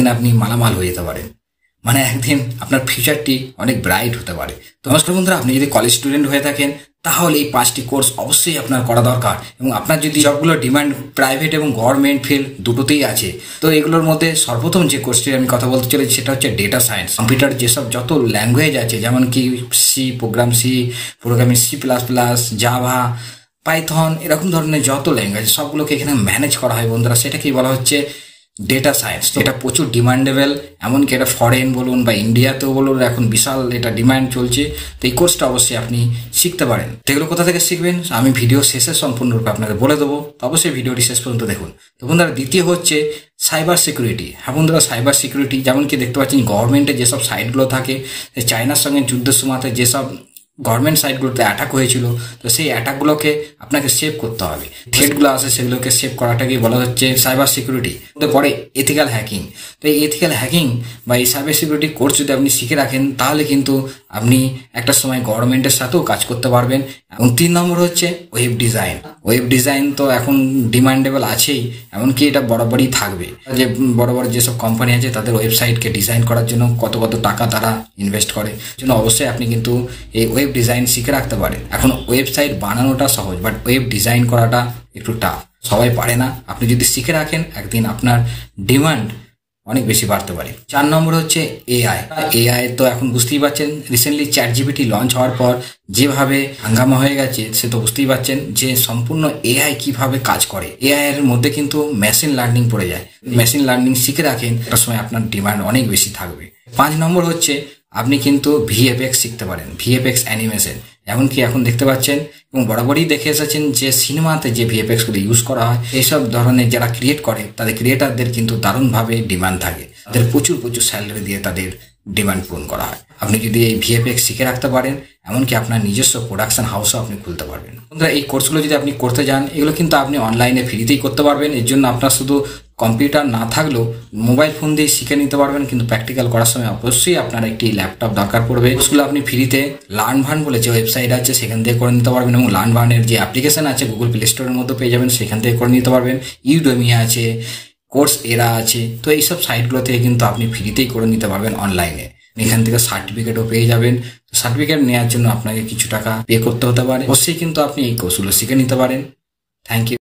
একদিন আপনি মালামাল হয়ে যেতে পারেন। মানে একদিন আপনার ফিউচারটি অনেক ব্রাইট হতে পারে। তো নমস্কার বন্ধুরা, আপনি যদি কলেজ স্টুডেন্ট হয়ে থাকেন, তাহলে এই পাঁচটি কোর্স অবশ্যই আপনার করা দরকার এবং আপনার যদি জবগুলো ডিমান্ড প্রাইভেট এবং গভর্নমেন্ট ফিল্ড দুটোতেই আছে, তো এগুলোর মধ্যে সর্বপ্রথম যে কোর্সটির আমি কথা বলতে চলেছি সেটা হচ্ছে ডেটা সায়েন্স কম্পিউটার যেসব যত ল্যাঙ্গুয়েজ আছে, যেমন কি C program C programming C plus plus Java Python এরকম ধরনের যত ল্যাঙ্গুয়েজ সবগুলোকে এখানে ম্যানেজ করা হয় বন্ধুরা। সেটাকেই বলা হচ্ছে ডেটা সায়েন্স এটা প্রচুর ডিমান্ডেবল এমনকি এটা ফরেন বলুন বা ইন্ডিয়াতেও বলুন এখন বিশাল এটা ডিমান্ড চলছে। তো এই কোর্সটা অবশ্যই আপনি শিখতে পারেন। তো এগুলো কোথা থেকে শিখবেন? আমি ভিডিও শেষে সম্পূর্ণরূপে আপনাকে বলে দেবো। অবশ্যই ভিডিওটি শেষ পর্যন্ত দেখুন। তো বন্ধুরা, দ্বিতীয় হচ্ছে সাইবার সিকিউরিটি হ্যাঁ বন্ধুরা সাইবার সিকিউরিটি যেমন কি দেখতে পাচ্ছেন গভর্নমেন্টের যেসব সাইটগুলো থাকে, চায়নার সঙ্গে যুদ্ধের সময়তে যেসব গভর্নমেন্ট সাইটগুলোতে অ্যাটাক হয়েছিল, তো সেই অ্যাটাকগুলোকে আপনাকে সেভ করতে হবে। থ্রেটগুলো আসে সেগুলোকে সেভ করাটাকেই বলা হচ্ছে সাইবার সিকিউরিটি তো পরে এথিক্যাল হ্যাকিং তো এই এথিক্যাল হ্যাকিং বা এই সাইবার সিকিউরিটি কোর্স যদি আপনি শিখে রাখেন, তাহলে কিন্তু আপনি একটা সময় গভর্নমেন্টের সাথেও কাজ করতে পারবেন। এবং তিন নম্বর হচ্ছে ওয়েব ডিজাইন ওয়েব ডিজাইন তো এখন ডিমান্ডেবল আছেই, এমনকি এটা বরাবরই থাকবে। যে বড় বড় যেসব কোম্পানি আছে, তাদের ওয়েবসাইটকে ডিজাইন করার জন্য কত কত টাকা তারা ইনভেস্ট করে। জন্য অবশ্যই আপনি কিন্তু এই ওয়েব ডিজাইন শিখে রাখতে পারেন এখন ওয়েবসাইট বানানোটা সহজ বাট ওয়েব ডিজাইন করাটা একটু টাফ সবাই পারে না। আপনি যদি শিখে রাখেন, একদিন আপনার ডিমান্ড অনেক বেশি বাড়তে পারে। চার নম্বর হচ্ছে এআই এআই তো এখন বুঝতেই পারছেন রিসেন্টলি চ্যাট জিবিটি লঞ্চ হওয়ার পর যেভাবে হাঙ্গামা হয়ে গেছে, সে তো বুঝতেই পারছেন যে সম্পূর্ণ এআই কীভাবে কাজ করে। এআই এর মধ্যে কিন্তু মেশিন লার্নিং পড়ে যায়। মেশিন লার্নিং শিখে রাখেন, একটা সময় আপনার ডিমান্ড অনেক বেশি থাকবে। পাঁচ নম্বর হচ্ছে আপনি কিন্তু ভিএফএক্স শিখতে পারেন ভিএফএক্স অ্যানিমেশন এমনকি এখন দেখতে পাচ্ছেন, এবং বরাবরই দেখে এসেছেন যে সিনেমাতে যে ভিএফএক্সগুলো ইউজ করা হয়, এইসব ধরনের যারা ক্রিয়েট করে, তাদের ক্রিয়েটারদের কিন্তু দারুণভাবে ডিমান্ড থাকে। তাদের প্রচুর প্রচুর স্যালারি দিয়ে তাদের ডিমান্ড পূরণ করা হয়। আপনি যদি এই ভিএফএক্স শিখে রাখতে পারেন, এমনকি আপনার নিজস্ব প্রোডাকশন হাউসও আপনি খুলতে পারবেন। বন্ধুরা, এই কোর্সগুলো যদি আপনি করতে যান, এগুলো কিন্তু আপনি অনলাইনে ফ্রিতেই করতে পারবেন। এর জন্য আপনার শুধু কম্পিউটার না থাকলেও মোবাইল ফোন দিয়ে শিখে নিতে পারবেন, কিন্তু প্র্যাকটিক্যাল করার সময় অবশ্যই আপনার একটি ল্যাপটপ দরকার পড়বে। কোর্সগুলো আপনি ফ্রিতে লার্ন ভান বলে যে ওয়েবসাইট আছে, সেখান থেকে করে নিতে পারবেন এবং লার্ন ভানের যে অ্যাপ্লিকেশন আছে গুগল প্লে স্টোরের মধ্যে পেয়ে যাবেন, সেখান থেকে করে নিতে পারবেন। ইউডোমিয়া আছে কোর্স এরা আছে, তো এইসব সাইটগুলো থেকে কিন্তু আপনি ফ্রিতেই করে নিতে পারবেন অনলাইনে এখান থেকে সার্টিফিকেটও পেয়ে যাবেন। সার্টিফিকেট নেওয়ার জন্য আপনাকে কিছু টাকা পে করতে হতে পারে। অবশ্যই কিন্তু আপনি এই কোর্সগুলো শিখে নিতে পারেন। Thank you